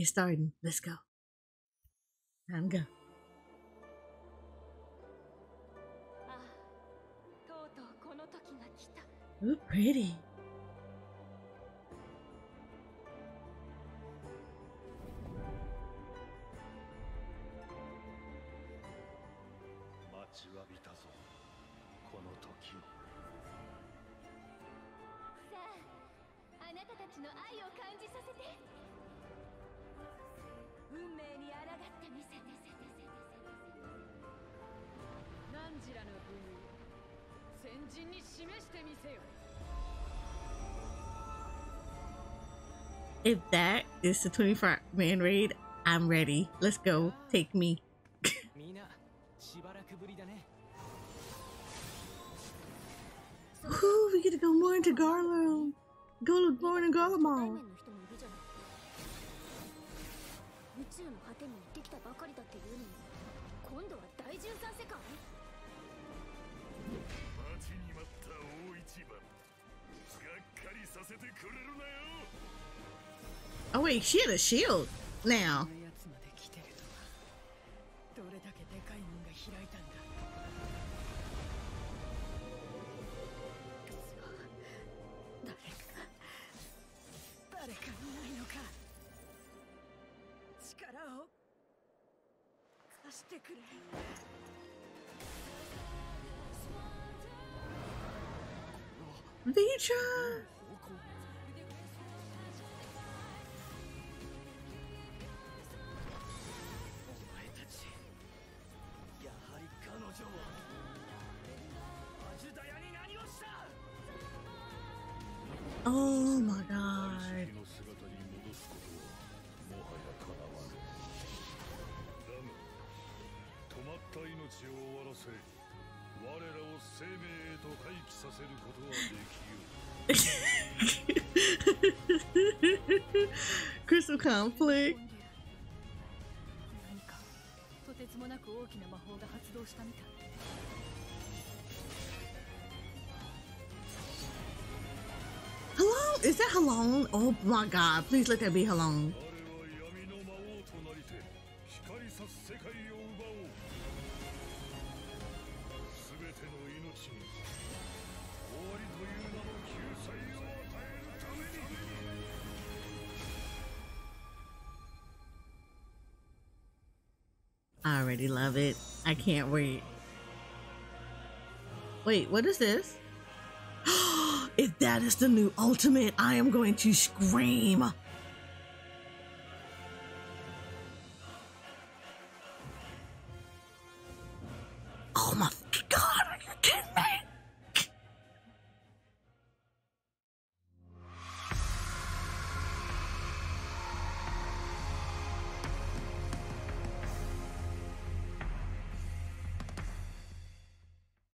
It's starting. Let's go. I'm go. ああ、とうとうこの時が来た。Ooh, pretty. ちわびたぞこの時をさああなたたちの愛を感じさせて 運命に抗ってみせて汝らの武勇先人に示してみせよ If that is the 24 man raid, I'm ready. Let's go. Take me. みんなしばらくぶりだね Whew, we get to go more into Garland. Go look more into 対 Garlemald. 宙の果てに行ってきたばかりだっていうのに今度は第13世界待ちに待った大一番がっかりさせてくれるなよ Oh wait, she had a shield now. してくれ Vitra! お前たちやはり彼女をアジュダヤに何をした Oh my 大 god. 式の姿に戻すことはもはやかなわぬだ命を終わらせ我らを生命へと回帰させることはできよう Crystal conflict. 何かとてつもなく大きな魔法が発動したみたい Hello? Is that Halone? Oh my god. Please let that be Halone. I already love it. I can't wait. Wait, what is this? if that is the new ultimate, I am going to scream. Oh my god, are you kidding